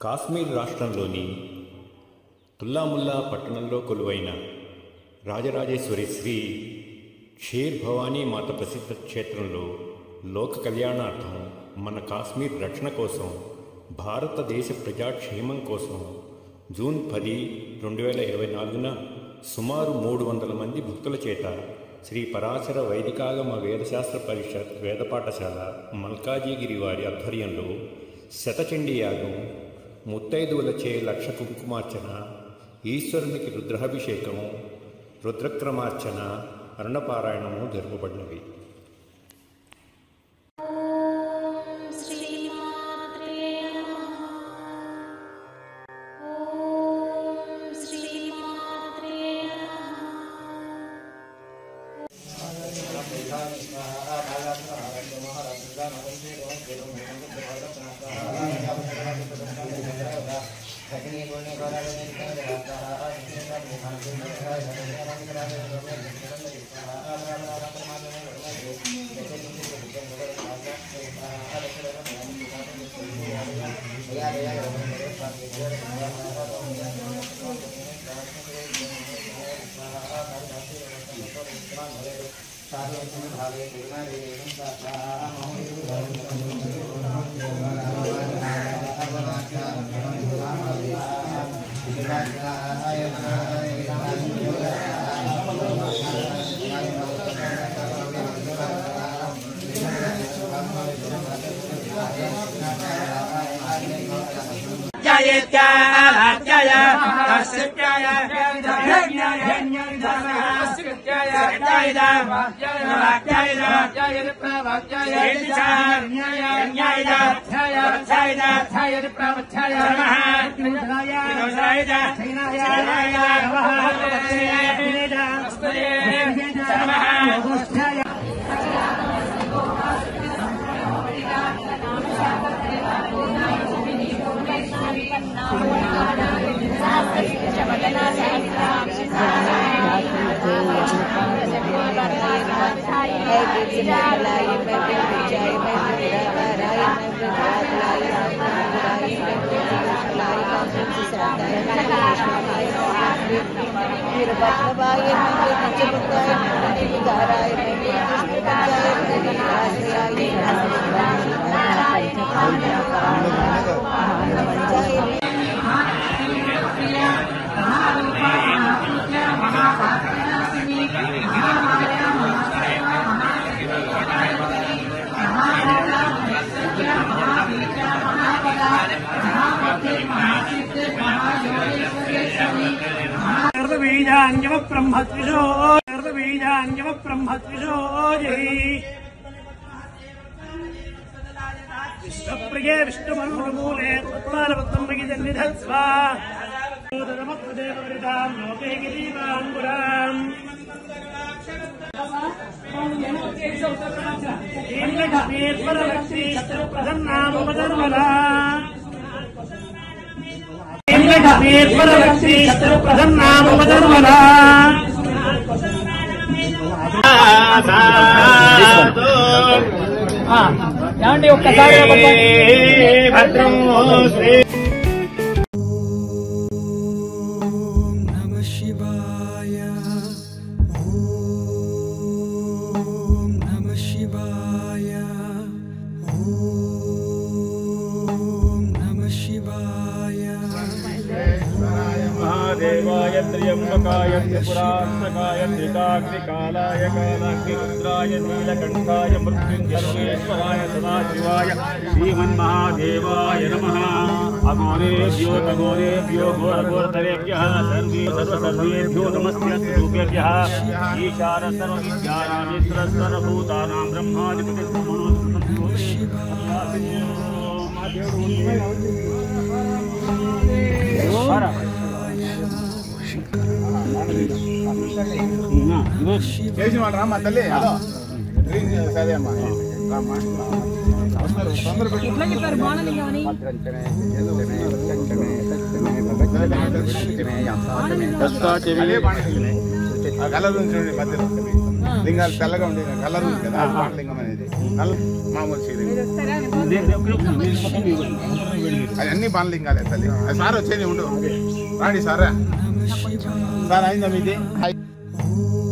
కాశ్మీర్ రాష్ట్రంలోని తుల్లాముల్లా పట్టణంలో కొలువైన రాజరాజేశ్వరి శ్రీ షేర్ భవానీ మాత ప్రసిద్ధ క్షేత్రంలో లోక కళ్యాణార్థం మన కాశ్మీర్ రక్షణ కోసం భారతదేశ ప్రజాక్షేమం కోసం జూన్ పది రెండు వేల ఇరవై నాలుగున సుమారు మూడు వందల మంది భక్తుల చేత శ్రీ పరాశర వైదికాగమ వేదశాస్త్ర పరిషత్ వేద పాఠశాల మల్కాజిగిరి వారి ఆధ్వర్యంలో శతచండీ యాగం ముత్తైదువులచే లక్ష కుంకుమార్చన ఈశ్వరునికి రుద్రాభిషేకము రుద్రక్రమార్చన అరుణపారాయణము జరుపబడినవి. य जय प्रावच्छाय नमः विनोदनाय विनोदनाय शैनाय शैनाय नमः विनेज वस्तुये नमः गोष्ठाय Hey, good to meet you. Jai, my dear. मेरा मतलब आए मेरे बच्चे बताए मैंने भी घर आए मैंने भी बताए मेरे घर से आए महारूपा महापुत्र महापात्र బ్రహ్మద్విషో జై విశ్వప్రియే విష్ణుమనుమూలే తత్వాలవత్తమ్మకి జన్నిధత్స్వా దేవృతాం లోకే గిరీవాంగురాం ప్రసన్నామధర్మలా ప్రసన్నామధర్మలా ఏమండి ఒక్కసారి భద్రం శ్రీ त्र्यम्बकाय, त्रिपुरान्तकाय, त्रिकाग्निकालाय, कालाग्निरुद्राय, नीलकण्ठाय मृत्युञ्जर्वेश्वराय सदाशिवाय, श्रीमन्महादेवाय नमः। अघोरेभ्यो तघोरेभ्यो घोरघोरतरेभ्यः, सर्वे सर्वसर्वेभ्यो नमस्ते स्वरूपेभ्यः ईशान सर्वविद्यानामीश्वर सर्वभूतानां చేసిన వాళ్ళు రామ్మా తల్లి హలో డ్రింక్ సరే అమ్మా రామ్మా వస్తారు తొందర కలర్ ఉంది చూడండి మధ్యలో లింగాలు తెల్లగా ఉండే కలర్ ఉంది కదా పాండలింగం అనేది నల్ల మామూలు చీర అవన్నీ బాణలింగాలే తల్లి అది సార్ వచ్చేది ఉండు రాండి సారా సార్ అయిందా మీది ఓం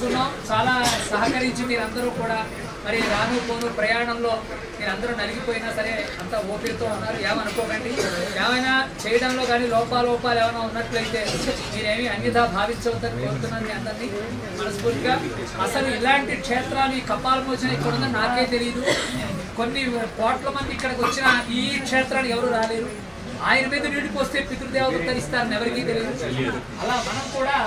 చేసుకున్నాం చాలా సహకరించి మీరందరూ కూడా మరి రాను పోను ప్రయాణంలో మీరందరూ నలిగిపోయినా సరే అంత ఓపికతో ఉన్నారు. ఏమనుకోకండి. ఏమైనా చేయడంలో కానీ లోపాలోపాలు ఏమైనా ఉన్నట్లయితే మీరేమి అన్యథా భావించవద్దని కోరుతున్నాను మీ అందరినీ. మనస్ఫూర్తిగా. అసలు ఇలాంటి క్షేత్రాలు ఈ కపాలమోచన ఇక్కడ ఉందని నాకే తెలియదు కొన్ని కోట్ల మంది ఇక్కడికి వచ్చిన ఈ క్షేత్రానికి ఎవరు రాలేరు. ఆయన మీద నీళ్ళు పోస్తే పితృదేవతలు తరిస్తారని ఎవరికీ తెలియదు అలా మనం కూడా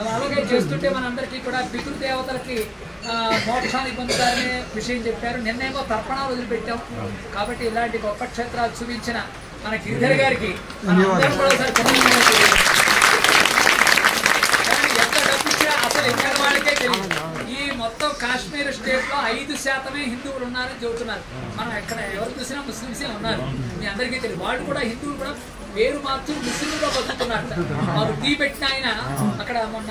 అలా అలాగే చేస్తుంటే మనందరికీ కూడా పితృదేవతలకి ఆ, మోక్షాన్ని పొందుతారనే విషయం చెప్పారు. నిన్నేమో తర్పణాలు వదిలిపెట్టాం. కాబట్టి ఇలాంటి గొప్ప క్షేత్రాలు చూపించిన మన గిరిధర్ గారికి మన అందరం కూడా ఒకసారి కృతజ్ఞతలు తెలియజేయాలి. కానీ ఎంత డబ్బు ఇచ్చినా అసలు ఎక్కడ వాళ్ళకే తెలియదు. ఈ మొత్తం కాశ్మీర్ స్టేట్లో ఐదు శాతమే హిందువులు ఉన్నారని చెబుతున్నారు. మనం ఎక్కడ ఎవరు చూసినా ముస్లింసే ఉన్నారు. మీ అందరికీ తెలియదు. వాళ్ళు కూడా హిందువులు కూడా పేరు మార్చి ముస్లింలుగా బతుకుతున్నారు మాకు టీ పెట్టిన ఆయన అక్కడ మొన్న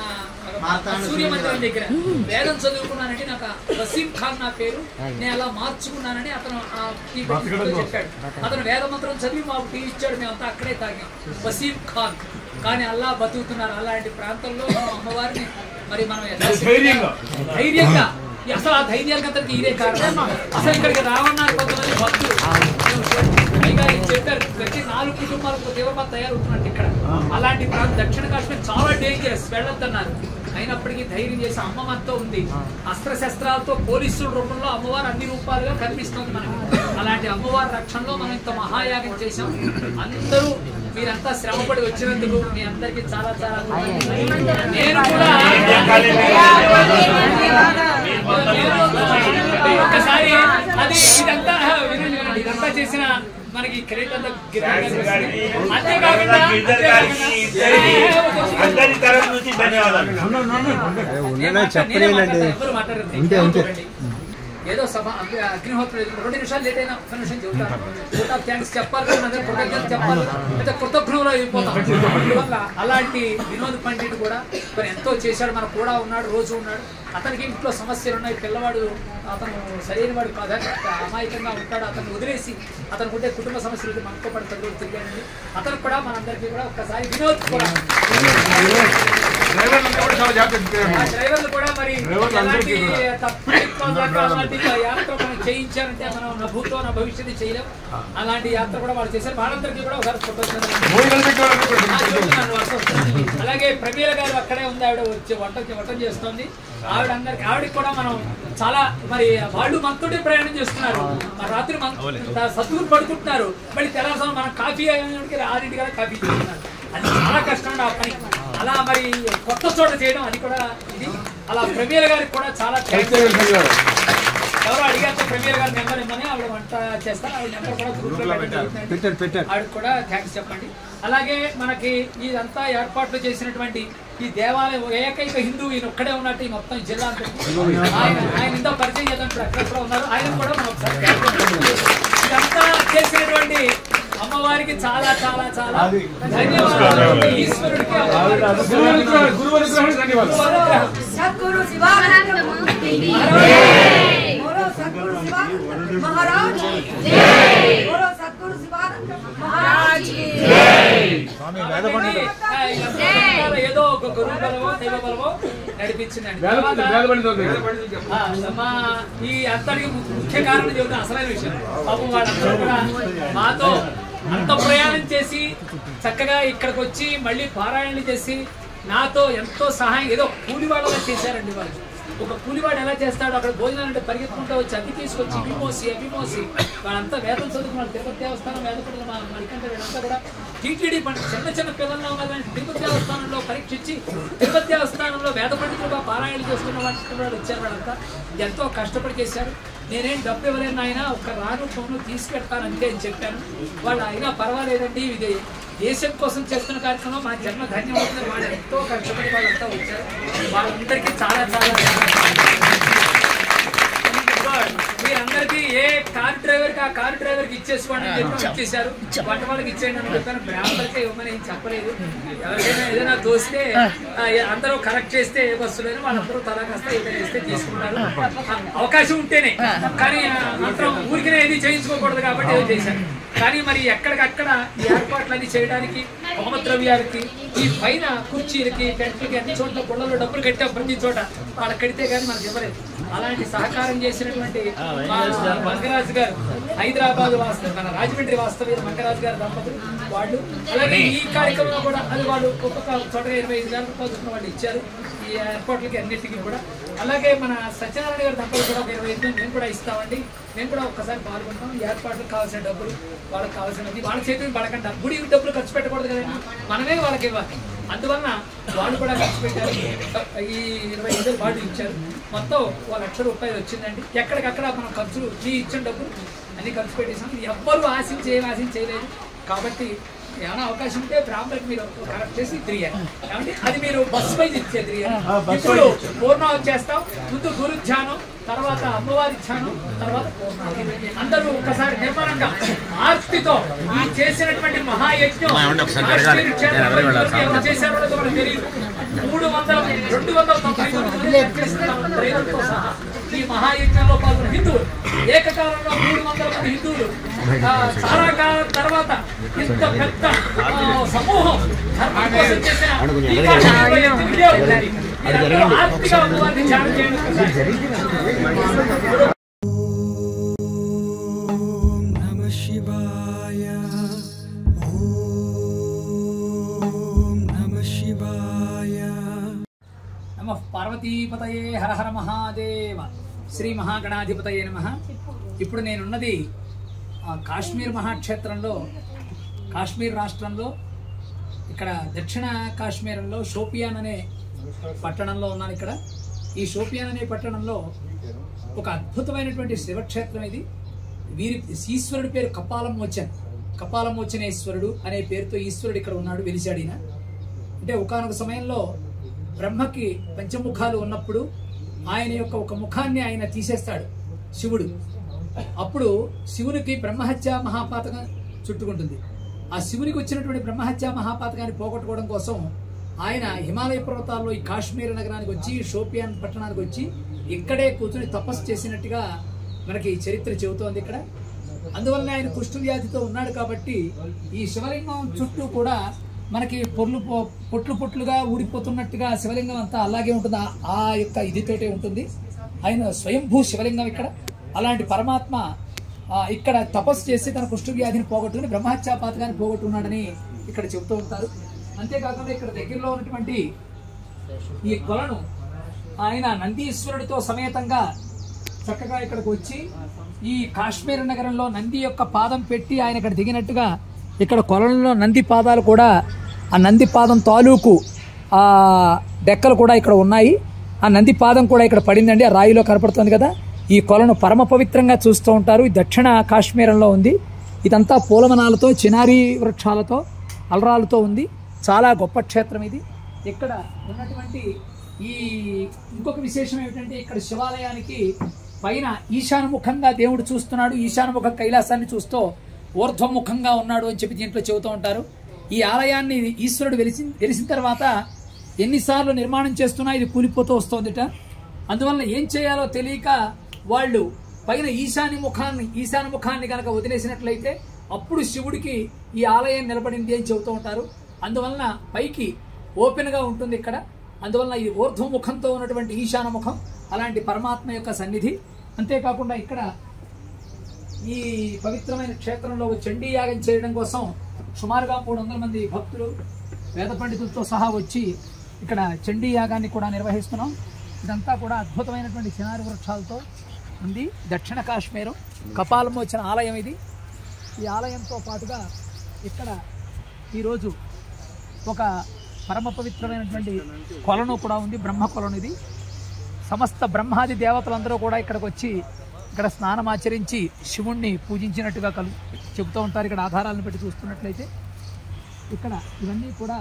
సూర్య మందిరం దగ్గర. వేదం చదువుకున్నానంటే నాకు వసీం ఖాన్ నా పేరు. నేను అలా మార్చుకున్నానని అతను ఆ టీ పెట్టిన చెప్పాడు. అతను వేద మంత్రం చదివి మాకు టీ ఇచ్చాడు మేమంతా అక్కడే తాగాం. వసీం ఖాన్. కానీ అల్లా బతుకుతున్నారు అలాంటి ప్రాంతంలో మనం అమ్మవారిని మరి మనం ధైర్యంగా. అసలు ఆ ధైర్యానికి అంతటికి ఇదే కారణం. అసలు ఇక్కడికి రావన్నారు కొంతమంది భక్తులు. చెప్పారు? ప్రతి నాలుగు కుటుంబాలకు తీవ్రత తయారవుతున్నట్టు ఇక్కడ. అలాంటి ప్రాంతం దక్షిణ కాశ్మీర్ చాలా డేంజరస్ వెళ్ళొద్దన్నారు. అయినప్పటికీ ధైర్యం చేసి అమ్మ మనతో ఉంది. అస్త్ర శస్త్రాలతో పోలీసుల రూపంలో అమ్మవారు అన్ని రూపాలుగా కనిపిస్తుంది మనకి. అలాంటి అమ్మవారి రక్షణలో మనం ఇంత మహాయాగం చేశాం. అందరూ మీరంతా శ్రమపడి వచ్చినందుకు మీ అందరికీ చాలా చాలా. నేను కూడా ఒకసారి అది ఇదంతా వినండి. ఇదంతా చేసిన మనకి క్రెడిట్ అంతా. అంతేకాకుండా తరఫు నుంచి ధన్యవాదాలు చెప్పలేనండి ఉంటే ఉంటే ఏదో సభ అగ్ని- అగ్నిహోత్రం ఎదురు- రెండు నిమిషాలు లేట్ అయినా ఒక్క నిమిషం చెబుతాను థ్యాంక్స్ చెప్పాలి కృతజ్ఞతలు చెప్పాలి అయితే కృతజ్ఞులు అయిపోతాం. అందువల్ల అలాంటి వినోద్ పండిట్ కూడా మరి ఎంతో చేశాడు. మన కూడా ఉన్నాడు రోజు ఉన్నాడు. అతనికి ఇంట్లో సమస్యలు ఉన్నాయి. పిల్లవాడు అతను సరైన వాడు కాదు అమాయకంగా ఉంటాడు. అతను వదిలేసి అతను ఉంటే కుటుంబ సమస్యలకి మనతో పాటు రోజులు తిరిగాడండి అతను కూడా మనందరికీ కూడా ఒక్కసారి వినోద్ కూడా. డ్రైవర్లంతా కూడా చాలా జాగ్రత్త ఆ డ్రైవర్లు కూడా మరి ఎలాంటి తప్పు లేకుండా అలాంటి యాత్ర మనం చేయించారంటే మనం నా భూతో నా భవిష్యత్తు చేయలేం. అలాంటి యాత్ర కూడా వాళ్ళు చేశారు. వాళ్ళందరికీ కూడా ఒకసారి. అలాగే ప్రమీల గారు అక్కడే ఉంది. ఆవిడ వచ్చి వంటకి వంట చేస్తుంది. ఆవిడ అందరికి ఆవిడకి కూడా మనం చాలా మరి వాళ్ళు మనతోటి ప్రయాణం చేస్తున్నారు. మరి రాత్రి మన సత్తులు పడుకుంటున్నారు. మళ్ళీ తెల్లవారుజామున మనం కాఫీ ఆరింటి కదా కాఫీ చేస్తున్నారు. అది చాలా కష్టం ఆ పని. అలా మరి కొత్త చోట చేయడం అది కూడా ఇది. అలా ప్రమీల గారికి కూడా చాలా ఎవరో అడిగారు ప్రీమియర్ గారి నెంబర్ ఇమ్మని ఆవిడ వంట చేస్తారు ఆవిడ నెంబర్ కూడా గ్రూప్ పెట్టారు. ఆవిడ కూడా థ్యాంక్స్ చెప్పండి. అలాగే మనకి ఇదంతా ఏర్పాట్లు చేసినటువంటి ఈ దేవాలయం ఏకైక హిందూ ఈయన ఒక్కడే ఉన్నట్టు ఈ మొత్తం జిల్లా ఆయన ఆయన ఇంత పరిచయం చేద్దాం ఎక్కడ ఉన్నారు. ఆయన కూడా మనం ఒకసారి ఇదంతా చేసినటువంటి అమ్మవారికి చాలా చాలా చాలా ధన్యవాదాలు. ఏదో ఒక గురువు బలమో దైవ బలమో నడిపించిందండి. ఈ అంతటికి ముఖ్య కారణం చెబుతున్న అసలైన విషయం. పాపం మాతో అంత ప్రయాణం చేసి చక్కగా ఇక్కడికి వచ్చి మళ్ళీ పారాయణలు చేసి నాతో ఎంతో సహాయం ఏదో కూలి వాళ్ళగా చేశారండి వాళ్ళు. ఒక కూలివాడు ఎలా చేస్తాడు అక్కడ భోజనాలు అంటే పరిగెత్తుకుంటూ వచ్చి అవి తీసుకొచ్చి ఇవి మోసి అవి మోసి వాళ్ళంతా వేదం చదువుకున్నారు తిరుపతి దేవస్థానం వేదపడుతున్న మా మణికంఠ వీళ్ళంతా కూడా టీటీడీ పంట చిన్న చిన్న పిల్లల్లో వాళ్ళని తిరుపతి దేవస్థానంలో పరీక్షించి తిరుపతి దేవస్థానంలో వేద పండితులుగా పారాయణ చేస్తున్న వాళ్ళు వాళ్ళు వచ్చారు వాళ్ళంతా. ఎంతో కష్టపడి చేశారు. నేనేం డబ్బు ఇవ్వలేను ఆయన ఒక రాను ఫోను తీసుకెడతాను అంతే అని చెప్పాను. వాళ్ళు అయినా పర్వాలేదండి ఇది దేశం కోసం చేస్తున్న కార్యక్రమం మా జన్మ ధన్యవాదాలు వాళ్ళు ఎంతో కష్టపడి వాళ్ళంతా వచ్చారు. వాళ్ళందరికీ చాలా చాలా ఏ కార్ డ్రైవర్కి ఆ కార్ డ్రైవర్కి ఇచ్చేసుకోండి అని చెప్పి ఇచ్చేసారు వంట వాళ్ళకి ఇచ్చేయండి అని చెప్పాను. బ్రాహ్మణులకే ఇవ్వమని ఏం చెప్పలేదు. ఎవరికైనా ఏదైనా దోస్తే అందరూ కరెక్ట్ చేస్తే ఏ బస్సులోనే వాళ్ళందరూ తలా కాస్త ఏదైనా ఇస్తే తీసుకుంటారు. అవకాశం ఉంటేనే. కానీ మాత్రం ఊరికనే ఏది చేయించుకోకూడదు కాబట్టి ఏదో చేశాను కానీ మరి ఎక్కడికక్కడ ఈ ఏర్పాట్లన్నీ చేయడానికి హోమద్రవ్యాలకి ఈ పైన కుర్చీలకి టెంట్లకి అన్ని చోట్ల గుళ్ళలో డబ్బులు కట్టాం ప్రతి చోట వాళ్ళకి కడితే కానీ మనకి ఇవ్వలేదు. అలాంటి సహకారం చేసినటువంటి మంగరాజు గారు హైదరాబాద్ వాస్తవ మన రాజమండ్రి వాస్తవ్య మంగరాజు గారు దంపతులు వాళ్ళు. అలాగే ఈ కార్యక్రమంలో కూడా అది వాళ్ళు ఒక్కొక్క చోట ఇరవై ఐదు వేల రూపాయలు వాళ్ళు ఇచ్చారు. ఈ ఏర్పాట్లకి అన్నిటికీ కూడా. అలాగే మన సత్యనారాయణ గారి దంపతులు కూడా ఒక ఇరవై ఐదు మేము కూడా ఇస్తామండి. మేము కూడా ఒక్కసారి పాల్గొంటాం. ఏర్పాట్లకు కావాల్సిన డబ్బులు వాళ్ళకి కావాల్సినది వాళ్ళ చేతులు పడకుండా. గుడి డబ్బులు ఖర్చు పెట్టకూడదు కదండి. మనమే వాళ్ళకి ఇవ్వాలి. అందువలన వాళ్ళు కూడా ఖర్చు పెట్టారు. ఈ ఇరవై ఐదు వాళ్ళు ఇచ్చారు. మొత్తం ఒక లక్ష రూపాయలు వచ్చిందండి. ఎక్కడికక్కడ మనం ఖర్చులు మీ ఇచ్చిన డబ్బులు అన్ని ఖర్చు పెట్టేసాం. ఎవ్వరు ఆశించి ఏం కాబట్టి ఏమైనా అవకాశం ఉంటే బ్రాహ్మణులకు మీరు కరెక్ట్ చేసి తిరిగారు. కాబట్టి అది మీరు బస్ వైజ్ ఇచ్చే తిరిగారు. ఇప్పుడు పూర్ణం చేస్తాం. ముందు గురు ధ్యానం తర్వాత అమ్మవారి ధ్యానం తర్వాత. అందరూ ఒకసారి నిర్మాణంగా ఆర్తితో ఈ చేసినటువంటి మహాయజ్ఞం చేశారో తెలియదు. మూడు వందల రెండు వందల తొంభై తొమ్మిది ఈ మహాయజ్ఞంలో పాల్గొన్న హిందువులు ఏకకాలంలో మూడు వందల మంది హిందువులు చాలా కాలం తర్వాత ఇంత పెద్ద సమూహం ధర్మం కోసం చేసిన ధ్యానం చేయండి. పార్వతీపతయే హర హర మహాదేవ. శ్రీ మహాగణాధిపతయే నమ. ఇప్పుడు నేనున్నది కాశ్మీర్ మహాక్షేత్రంలో కాశ్మీర్ రాష్ట్రంలో ఇక్కడ దక్షిణ కాశ్మీరంలో షోపియాన్ అనే పట్టణంలో ఉన్నాను ఇక్కడ. ఈ షోపియాన్ అనే పట్టణంలో ఒక అద్భుతమైనటువంటి శివక్షేత్రం ఇది. వీరి ఈశ్వరుడి పేరు కపాలమోచన్. కపాలమోచనేశ్వరుడు అనే పేరుతో ఈశ్వరుడు ఇక్కడ ఉన్నాడు వెలిసాడిన అంటే ఒకనొక సమయంలో బ్రహ్మకి పంచముఖాలు ఉన్నప్పుడు ఆయన యొక్క ఒక ముఖాన్ని ఆయన తీసేస్తాడు శివుడు. అప్పుడు శివునికి బ్రహ్మహత్య మహాపాతకం చుట్టుకుంటుంది. ఆ శివునికి వచ్చినటువంటి బ్రహ్మహత్య మహాపాతకాన్ని పోగొట్టుకోవడం కోసం ఆయన హిమాలయ పర్వతాల్లో ఈ కాశ్మీర్ నగరానికి వచ్చి షోపియాన్ పట్టణానికి వచ్చి ఇక్కడే కూర్చుని తపస్సు చేసినట్టుగా మనకి చరిత్ర చెబుతోంది ఇక్కడ. అందువల్ల ఆయన కుష్ఠ వ్యాధితో ఉన్నాడు కాబట్టి ఈ శివలింగం చుట్టూ కూడా మనకి పొర్లు పొ- పొట్లు పొట్లుగా ఊడిపోతున్నట్టుగా శివలింగం అంతా అలాగే ఉంటుంది. ఆ- యొక్క ఇదితోటే ఉంటుంది. ఆయన స్వయంభూ శివలింగం ఇక్కడ. అలాంటి పరమాత్మ ఇక్కడ తపస్సు చేసి తన కుష్ఠవ్యాధిని పోగొట్టుకుని బ్రహ్మహత్యాపాతకాన్ని పోగొట్టుకున్నాడని ఇక్కడ చెబుతూ ఉంటారు. అంతేకాకుండా ఇక్కడ దగ్గరలో ఉన్నటువంటి ఈ కొలను ఆయన నందీశ్వరుడితో సమేతంగా చక్కగా ఇక్కడికి వచ్చి ఈ కాశ్మీర్ నగరంలో నంది యొక్క పాదం పెట్టి ఆయన ఇక్కడ దిగినట్టుగా ఇక్కడ కొలంలో నంది పాదాలు కూడా ఆ నంది పాదం తాలూకు ఆ డెక్కలు కూడా ఇక్కడ ఉన్నాయి. ఆ నంది పాదం కూడా ఇక్కడ పడిందండి ఆ రాయిలో కనపడుతుంది కదా. ఈ కొలను పరమ పవిత్రంగా చూస్తూ ఉంటారు. ఈ దక్షిణ కాశ్మీరంలో ఉంది. ఇదంతా పూలవనాలతో చినారి వృక్షాలతో అలరాలతో ఉంది. చాలా గొప్ప క్షేత్రం ఇది. ఇక్కడ ఉన్నటువంటి ఈ ఇంకొక విశేషం ఏమిటంటే ఇక్కడ శివాలయానికి పైన ఈశాన్ముఖంగా దేవుడు చూస్తున్నాడు. ఈశాన్ముఖ కైలాసాన్ని చూస్తూ ఊర్ధ్వముఖంగా ఉన్నాడు అని చెప్పి దీంట్లో చెబుతూ ఉంటారు. ఈ ఆలయాన్ని ఈశ్వరుడు వెలిసి వెలిసిన తర్వాత ఎన్నిసార్లు నిర్మాణం చేస్తున్నా ఇది కూలిపోతూ వస్తోందిట. అందువల్ల ఏం చేయాలో తెలియక వాళ్ళు పైన ఈశాన్య ముఖాన్ని ఈశాన్య ముఖాన్ని కనుక వదిలేసినట్లయితే అప్పుడు శివుడికి ఈ ఆలయం నిలబడింది అని చెబుతూ ఉంటారు. అందువలన పైకి ఓపెన్గా ఉంటుంది ఇక్కడ. అందువలన ఇది ఊర్ధ్వముఖంతో ఉన్నటువంటి ఈశాన ముఖం అలాంటి పరమాత్మ యొక్క సన్నిధి. అంతేకాకుండా ఇక్కడ ఈ పవిత్రమైన క్షేత్రంలో చండీ యాగం చేయడం కోసం సుమారుగా మూడు వందల మంది భక్తులు వేద పండితులతో సహా వచ్చి ఇక్కడ చండీ యాగాన్ని కూడా నిర్వహిస్తున్నాం. ఇదంతా కూడా అద్భుతమైనటువంటి చినారి వృక్షాలతో ఉంది. దక్షిణ కాశ్మీరం కపాలమోచన ఆలయం ఇది. ఈ ఆలయంతో పాటుగా ఇక్కడ ఈరోజు ఒక పరమ పవిత్రమైనటువంటి కొలను కూడా ఉంది. బ్రహ్మ కొలను ఇది. సమస్త బ్రహ్మాది దేవతలందరూ కూడా ఇక్కడికి వచ్చి ఇక్కడ స్నానం ఆచరించి శివుణ్ణి పూజించినట్టుగా కలు చెబుతూ ఉంటారు. ఇక్కడ ఆధారాలను పెట్టి చూస్తున్నట్లయితే ఇక్కడ ఇవన్నీ కూడా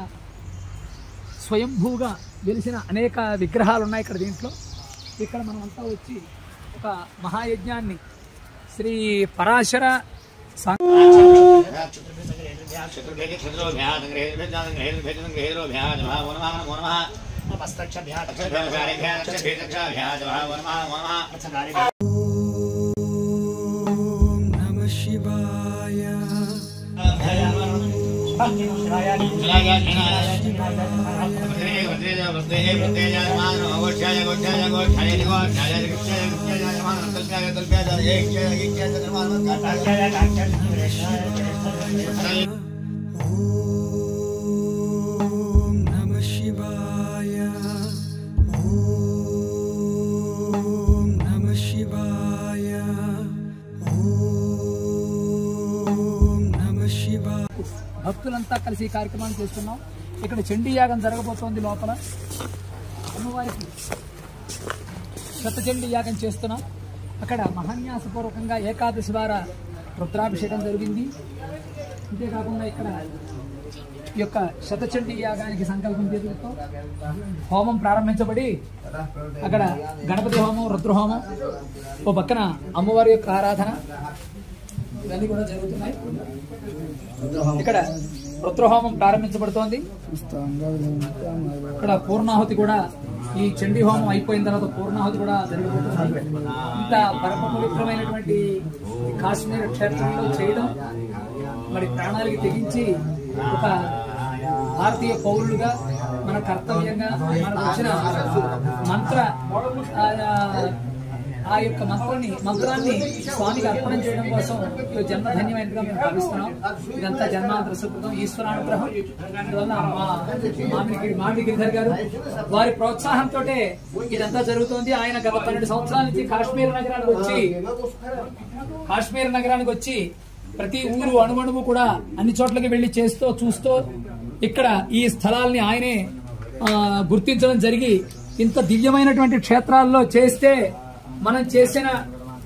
స్వయంభూగా వెలిసిన అనేక విగ్రహాలు ఉన్నాయి ఇక్కడ దీంట్లో. ఇక్కడ మనమంతా వచ్చి ఒక మహాయజ్ఞాన్ని శ్రీ పరాశర शिवाय। Oh భక్తులంతా కలిసి ఈ కార్యక్రమాన్ని చేస్తున్నాం. ఇక్కడ చండీ యాగం జరగబోతోంది లోపల. అమ్మవారికి శతచండీ యాగం చేస్తున్నాం. అక్కడ మహాన్యాసపూర్వకంగా ఏకాదశి వార రుద్రాభిషేకం జరిగింది. అంతేకాకుండా ఇక్కడ ఈ యొక్క శతచండీ యాగానికి సంకల్పం చేతులతో హోమం ప్రారంభించబడి అక్కడ గణపతి హోమం రుద్రహోమం ఓ పక్కన అమ్మవారి యొక్క ఆరాధన ఇవన్నీ కూడా జరుగుతున్నాయి. ఇక్కడ రుద్రహోమం ప్రారంభించబడుతోంది. ఇక్కడ పూర్ణాహుతి కూడా ఈ చండీ హోమం అయిపోయిన తర్వాత పూర్ణాహుతి కూడా జరగబోతుంది ఇంత పరమ పవిత్రమైనటువంటి కాశ్మీర క్షేత్రంలో చేయడం మరి ప్రాణాలకి తెగించి ఒక భారతీయ పౌరులుగా మన కర్తవ్యంగా మనకు వచ్చిన మంత్ర ఆ, యొక్క మంత్రాన్ని మంత్రాన్ని స్వామికి అర్పణం చేయడం కోసం ఈ జన్మధన్యమైనదిగా మేము భావిస్తున్నాం. ఇదంతా జన్మాంతర సుకృతం. ఈశ్వరానుగ్రహం. అందువల్ల మా మామిడి మామిడి గిరిధర్ గారు వారి ప్రోత్సాహంతో ఇదంతా జరుగుతోంది. ఆయన గత పన్నెండు సంవత్సరాల నుంచి కాశ్మీర్ నగరానికి వచ్చి కాశ్మీర్ నగరానికి వచ్చి ప్రతి ఊరు అణువణువు కూడా అన్ని చోట్లకి వెళ్ళి చేస్తూ చూస్తూ ఇక్కడ ఈ స్థలాల్ని ఆయనే గుర్తించడం జరిగి ఇంత దివ్యమైనటువంటి క్షేత్రాల్లో చేస్తే మనం చేసిన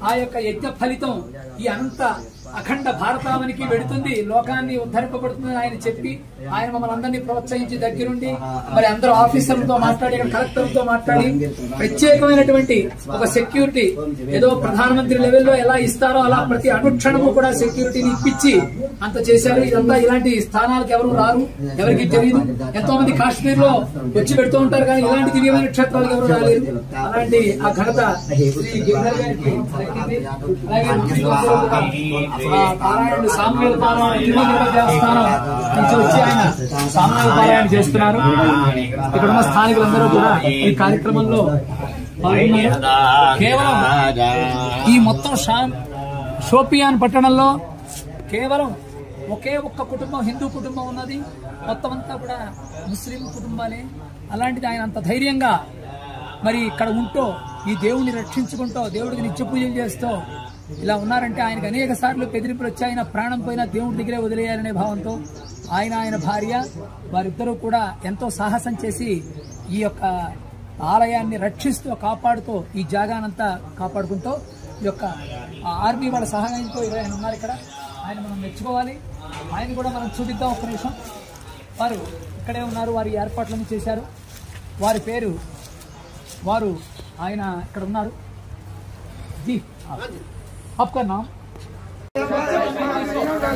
ఆ యొక్క యజ్ఞ ఫలితం ఈ అనంత అఖండ భారతావనికి వెడుతుంది లోకాన్ని ఉద్ధరింపబడుతుందని ఆయన చెప్పి ఆయన మమ్మల్ని అందరినీ ప్రోత్సహించి దగ్గరుండి మరి అందరూ ఆఫీసర్లతో మాట్లాడి కలెక్టర్లతో మాట్లాడి ప్రత్యేకమైనటువంటి ఒక సెక్యూరిటీ ఏదో ప్రధానమంత్రి లెవెల్లో ఎలా ఇస్తారో అలా ప్రతి అనుక్షణము కూడా సెక్యూరిటీని ఇప్పించి అంత చేశారు. ఇదంతా ఇలాంటి స్థానాలకు ఎవరు రారు ఎవరికి తెలియదు ఎంతో మంది కాశ్మీర్లో వచ్చి పెడుతూ ఉంటారు కానీ ఇలాంటి దివ్యమైన క్షేత్రాలకు ఎవరు రాలేదు అలాంటి ఆ ఘనత అలాగే పారాయణ తిరుమల దేవస్థానం నుంచి వచ్చి ఆయన చేస్తున్నారు. ఇక్కడ ఉన్న స్థానికులందరూ కూడా ఈ కార్యక్రమంలో కేవలం ఈ మొత్తం షా- షోపియాన్ పట్టణంలో కేవలం ఒకే ఒక్క కుటుంబం హిందూ కుటుంబం ఉన్నది. మొత్తం అంతా కూడా ముస్లిం కుటుంబాలే. అలాంటిది ఆయన అంత ధైర్యంగా మరి ఇక్కడ ఉంటూ ఈ దేవుని రక్షించుకుంటూ దేవుడికి నిత్య పూజలు చేస్తూ ఇలా ఉన్నారంటే ఆయనకు అనేక సార్లు బెదిరింపులు వచ్చి ఆయన ప్రాణం పోయినా దేవుడి దగ్గరే వదిలేయాలనే భావంతో ఆయన ఆయన భార్య వారిద్దరూ కూడా ఎంతో సాహసం చేసి ఈ యొక్క ఆలయాన్ని రక్షిస్తూ కాపాడుతూ ఈ జాగానంతా కాపాడుకుంటూ ఈ యొక్క ఆర్మీ వాళ్ళ సహాయంతో ఇలా ఆయన ఉన్నారు ఇక్కడ. ఆయన మనం మెచ్చుకోవాలి. ఆయన కూడా మనం చూపిద్దాం ఒక్క నిమిషం. వారు ఇక్కడే ఉన్నారు వారి ఏర్పాట్లను చేశారు. వారి పేరు వారు ఆయన ఇక్కడ ఉన్నారు. జీ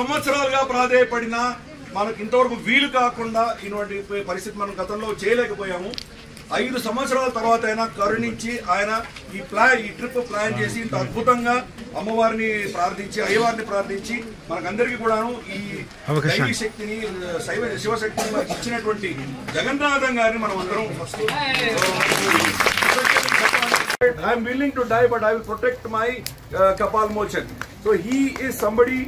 సంవత్సరాలుగా ప్రాధేయపడినా మనకు ఇంతవరకు వీలు కాకుండా ఇటువంటి పరిస్థితి మనం గతంలో చేయలేకపోయాము ఐదు సంవత్సరాల తర్వాత అయినా కరుణించి ఆయన ఈ ప్లాన్ ఈ ట్రిప్ ప్లాన్ చేసి ఇంత అద్భుతంగా అమ్మవారిని ప్రార్థించి అయ్యవారిని ప్రార్థించి మనకందరికీ కూడాను ఈ దైవీ శక్తిని శైవ శివశక్తిని మనకి ఇచ్చినటువంటి జగన్నాథం గారిని మనం అందరం first willing to die, but I will protect my uh, Kapal Mochan. So he is somebody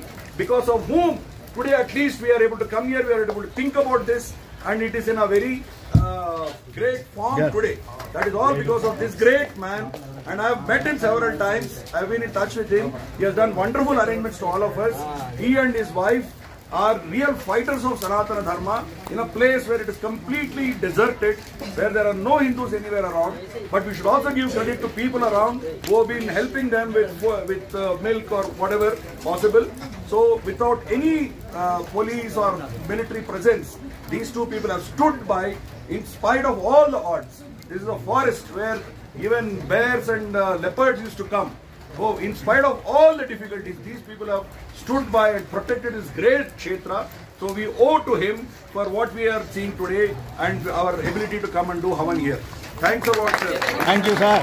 because of whom today at least we are able to come here, we are able to think about this, and it is in a very uh, great form today. That is all because of this great man, and I have met him several times. I have been in touch with him. He has done wonderful arrangements to all of us. He and his wife are real fighters of Sanatana Dharma in a place where it is completely deserted, where there are no Hindus anywhere around. But we should also give credit to people around who have been helping them with with uh, milk or whatever possible. So without any uh, police or military presence, these two people have stood by in spite of all the odds. This is a forest where even bears and uh, leopards used to come. Oh, in spite of all the difficulties, these people have stood by and protected his great kshetra. So we owe to him for what we are seeing today and our ability to come and do Havan here. Thanks a lot, sir. Thank you, sir.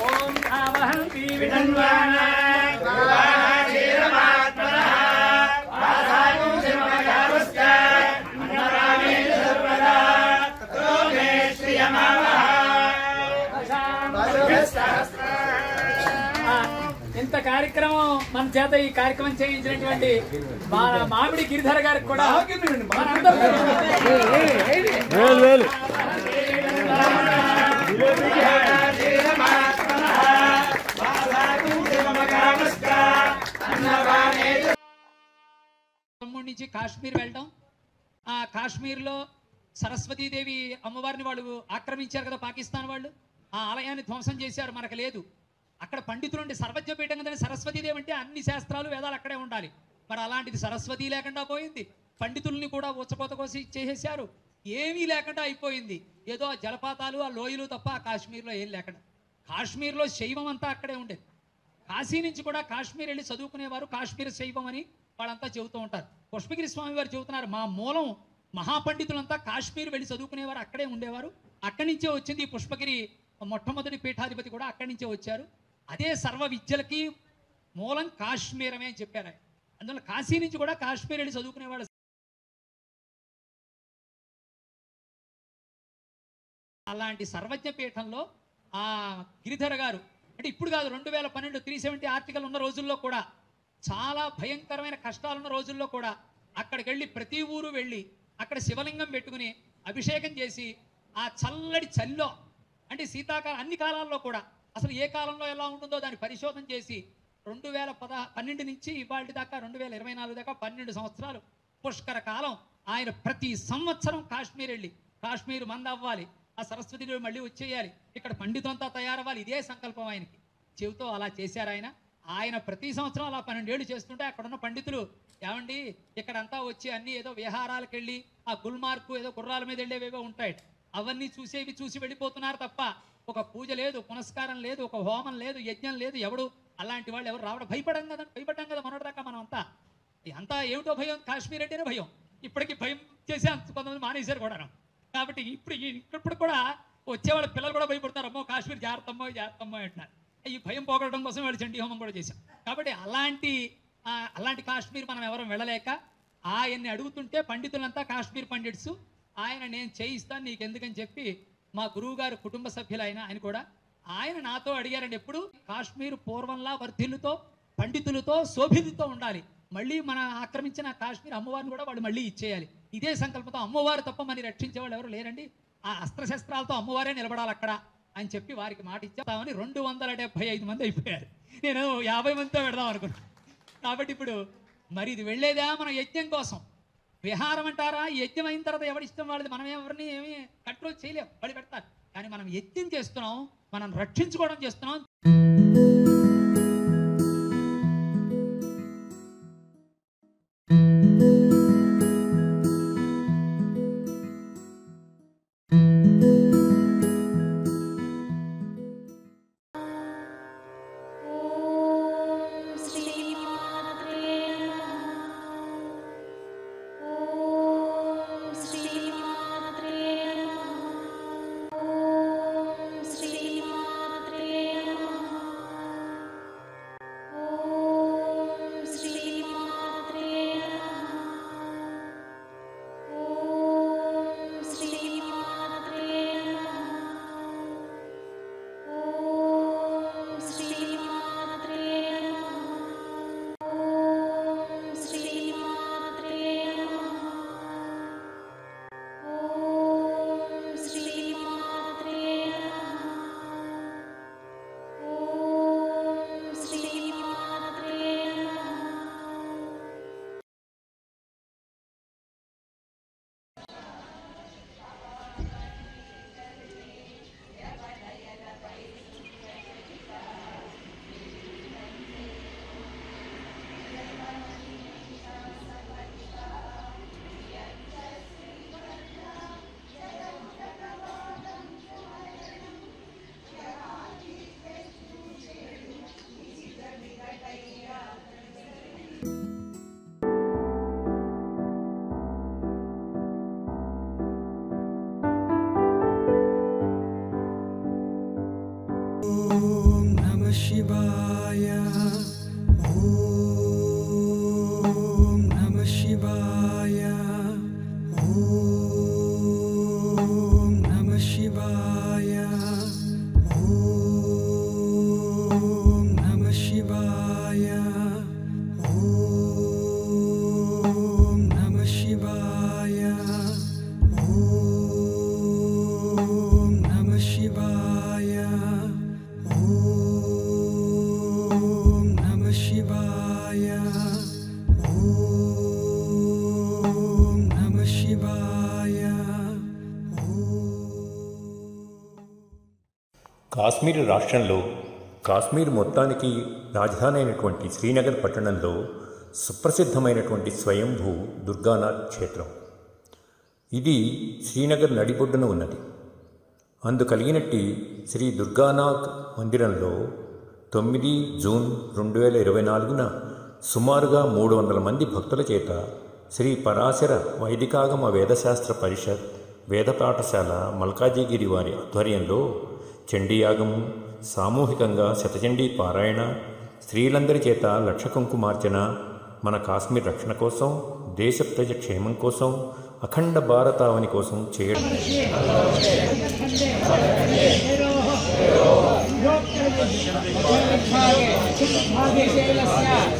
Om కార్యక్రమం మన చేత ఈ కార్యక్రమం చేయించినటువంటి మా మామిడి గిరిధర గారికి కూడా నుంచి కాశ్మీర్ వెళ్ళడం ఆ కాశ్మీర్లో సరస్వతీదేవి అమ్మవారిని వాళ్ళు ఆక్రమించారు కదా పాకిస్తాన్ వాళ్ళు. ఆ ఆలయాన్ని ధ్వంసం చేశారు. మనకు లేదు. అక్కడ పండితులుండి సర్వజ్ఞపీఠం కదా సరస్వతీదేవి అంటే అన్ని శాస్త్రాలు వేదాలు అక్కడే ఉండాలి. మరి అలాంటిది సరస్వతి లేకుండా పోయింది. పండితుల్ని కూడా ఉచ్చపోత కోసి చేసేసారు ఏమీ లేకుండా అయిపోయింది. ఏదో ఆ జలపాతాలు ఆ లోయలు తప్ప ఆ కాశ్మీర్లో ఏం లేకుండా. కాశ్మీర్లో శైవం అంతా అక్కడే ఉండేది. కాశీ నుంచి కూడా కాశ్మీర్ వెళ్ళి చదువుకునేవారు. కాశ్మీర్ శైవం అని వాళ్ళంతా చెబుతూ ఉంటారు. పుష్పగిరి స్వామి వారు చెబుతున్నారు మా మూలం మహాపండితులంతా కాశ్మీర్ వెళ్ళి చదువుకునేవారు అక్కడే ఉండేవారు. అక్కడి నుంచే వచ్చింది ఈ పుష్పగిరి మొట్టమొదటి పీఠాధిపతి కూడా అక్కడి నుంచే వచ్చారు. అదే సర్వ విద్యలకి మూలం కాశ్మీరమే అని చెప్పారు. అందువల్ల కాశీ నుంచి కూడా కాశ్మీర్ వెళ్ళి చదువుకునేవాడు అలాంటి సర్వజ్ఞ పీఠంలో ఆ గిరిధర గారు అంటే ఇప్పుడు కాదు రెండు వేల పన్నెండు త్రీ సెవెంటీ ఆర్టికల్ ఉన్న రోజుల్లో కూడా చాలా భయంకరమైన కష్టాలున్న రోజుల్లో కూడా అక్కడికి వెళ్ళి ప్రతి ఊరు వెళ్ళి అక్కడ శివలింగం పెట్టుకుని అభిషేకం చేసి ఆ చల్లడి చల్లో అంటే శీతాకాలం అన్ని కాలాల్లో కూడా అసలు ఏ కాలంలో ఎలా ఉంటుందో దాన్ని పరిశోధన చేసి రెండు వేల పద పన్నెండు నుంచి ఇవాళ దాకా రెండు వేల ఇరవై నాలుగు దాకా పన్నెండు సంవత్సరాలు పుష్కర కాలం. ఆయన ప్రతి సంవత్సరం కాశ్మీర్ వెళ్ళి కాశ్మీర్ మంద అవ్వాలి ఆ సరస్వతిదేవి మళ్ళీ వచ్చేయాలి ఇక్కడ పండితంతా తయారవ్వాలి ఇదే సంకల్పం ఆయనకి. చెబుతూ అలా చేశారు ఆయన. ఆయన ప్రతి సంవత్సరం అలా పన్నెండేళ్ళు చేస్తుంటే అక్కడ ఉన్న పండితులు ఏమండి ఇక్కడంతా వచ్చి అన్ని ఏదో విహారాలకు వెళ్ళి ఆ గుల్మార్కు ఏదో గుర్రాల మీద వెళ్ళేవేవో ఉంటాయి అవన్నీ చూసేవి చూసి వెళ్ళిపోతున్నారు తప్ప ఒక పూజ లేదు పునస్కారం లేదు ఒక హోమం లేదు యజ్ఞం లేదు ఎవడు అలాంటి వాళ్ళు ఎవరు రావడం భయపడం కదా భయపడ్డాం కదా మొన్నటిదాకా మనం అంతా. అంతా ఏమిటో భయం? కాశ్మీర్ అంటేనే భయం. ఇప్పటికి భయం చేసి అంత కొంతమంది మానేశారు కూడా కాబట్టి ఇప్పుడు ఇప్పుడు కూడా వచ్చేవాళ్ళ పిల్లలు కూడా భయపడతారు. అమ్మో కాశ్మీర్ జాగ్రత్తమ్మో జాగ్రత్తమ్మో అంటున్నారు. ఈ భయం పోగొట్టడం కోసం వాళ్ళు చండీ హోమం కూడా చేశాం కాబట్టి అలాంటి ఆ, అలాంటి కాశ్మీర్ మనం ఎవరం వెళ్ళలేక ఆయన్ని అడుగుతుంటే పండితులంతా కాశ్మీర్ పండిట్స్ ఆయన నేను చేయిస్తాను నీకు ఎందుకని చెప్పి మా గురువు గారు కుటుంబ సభ్యులైన ఆయన కూడా ఆయన నాతో అడిగారండి ఎప్పుడు కాశ్మీర్ పూర్వంలా వర్ధిల్లుతో పండితులతో శోభితులతో ఉండాలి. మళ్ళీ మన ఆక్రమించిన కాశ్మీర్ అమ్మవారిని కూడా వాళ్ళు మళ్ళీ ఇచ్చేయాలి. ఇదే సంకల్పంతో అమ్మవారు తప్ప మరి రక్షించే వాళ్ళు ఎవరు లేరండి? ఆ అస్త్రశస్త్రాలతో అమ్మవారే నిలబడాలి అక్కడ అని చెప్పి వారికి మాట ఇచ్చామని రెండు వందల డెబ్బై ఐదు మంది అయిపోయారు. నేను యాభై మందితో పెడదాం అనుకున్నాను. కాబట్టి ఇప్పుడు మరి ఇది వెళ్ళేదా మన యజ్ఞం కోసం. విహారం అంటారా యజ్ఞం అయిన తర్వాత ఎవరి ఇష్టం వాళ్ళది? మనం ఎవరిని ఏమి కంట్రోల్ చేయలేం. బడి పెడతారు. కానీ మనం యజ్ఞం చేస్తున్నాం. మనం రక్షించుకోవడం చేస్తున్నాం. ॐ नमः शिवाय। ॐ కాశ్మీర్ రాష్ట్రంలో కాశ్మీర్ మొత్తానికి రాజధాని అయినటువంటి శ్రీనగర్ పట్టణంలో సుప్రసిద్ధమైనటువంటి స్వయంభూ దుర్గానాథ్ క్షేత్రం. ఇది శ్రీనగర్ నడిబొడ్డున ఉన్నది. అందు కలిగినట్టి శ్రీ దుర్గానాథ్ మందిరంలో తొమ్మిది జూన్ రెండు వేల ఇరవై నాలుగున సుమారుగా మూడు వందల మంది భక్తుల చేత శ్రీ పరాశర వైదికాగమ వేదశాస్త్ర పరిషత్ వేద పాఠశాల మల్కాజిగిరి వారి ఆధ్వర్యంలో చండీయాగము సామూహికంగా శతచండీ పారాయణ స్త్రీలందరి చేత లక్ష కుంకుమార్చన మన కాశ్మీర్ రక్షణ కోసం దేశ ప్రజ క్షేమం కోసం అఖండ భారతావని కోసం చేయడం చంద్రశేఖర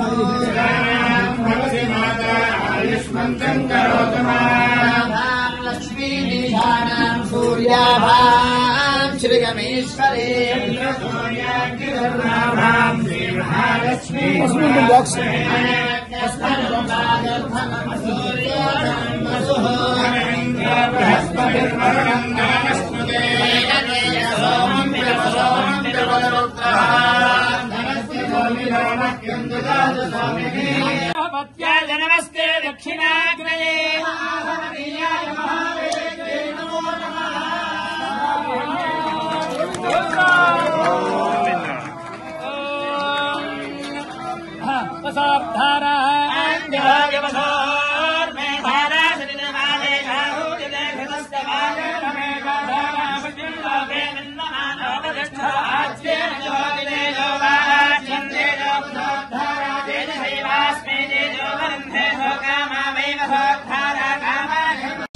सौख्यम् करोतु माम् लक्ष्मीशानाम् सूर्याभाम् श्रीगमेश्वरेन्द्रसूर्याग्रिधर्माभाम् श्रीमहालक्ष्मी। बाक्स् बृहस्पतिर्वरुणङ्गानस्मृते भक्त्याय नमस्ते दक्षिणाग्रये वसाधारः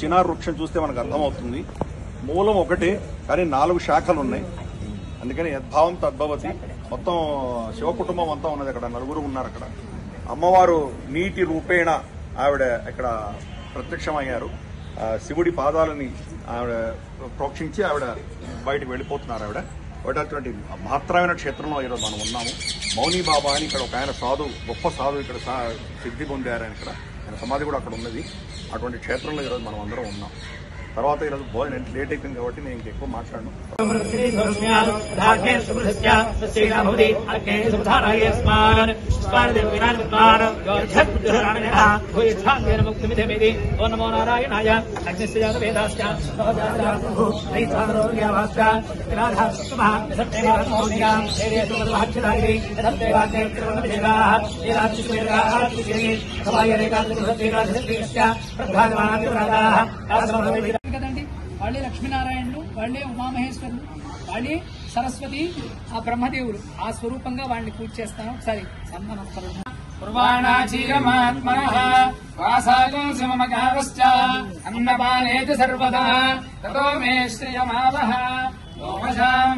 చినార్ వృక్షం చూస్తే మనకు అర్థమవుతుంది. మూలం ఒకటే కానీ నాలుగు శాఖలు ఉన్నాయి. అందుకని యద్భావం తద్భవతి మొత్తం శివ కుటుంబం అంతా ఉన్నది అక్కడ. నలుగురు ఉన్నారు అక్కడ. అమ్మవారు నీటి రూపేణ ఆవిడ ఇక్కడ ప్రత్యక్షమయ్యారు. శివుడి పాదాలని ఆవిడ ప్రోక్షించి ఆవిడ బయటకు వెళ్ళిపోతున్నారు ఆవిడ. ఒకటటువంటి మహత్తరమైన క్షేత్రంలో ఈరోజు మనం ఉన్నాము. మౌని బాబా అని ఇక్కడ ఒక ఆయన సాధు గొప్ప సాధు ఇక్కడ సా- సిద్ధి పొందారు ఆయన ఇక్కడ. ఆయన సమాధి కూడా అక్కడ ఉన్నది. అటువంటి క్షేత్రంలో ఈరోజు మనం అందరం ఉన్నాం. తర్వాత ఈరోజు భోజనం లేట్ అయిపోయింది కాబట్టి నేను ఇంక ఎక్కువ మాట్లాడను. నమో నారాయణాయ అగ్నిశ్చ వేదాశ్చ కదండి వాళ్ళే లక్ష్మీనారాయణులు వాళ్ళే ఉమామహేశ్వరులు వాళ్ళే సరస్వతి ఆ బ్రహ్మదేవుడు. ఆ స్వరూపంగా వాళ్ళని పూజ చేస్తాను. ఒకసారి సన్మానం అన్నపానేతి సర్వదా తతో మే శ్రియమావహ ఓమశాం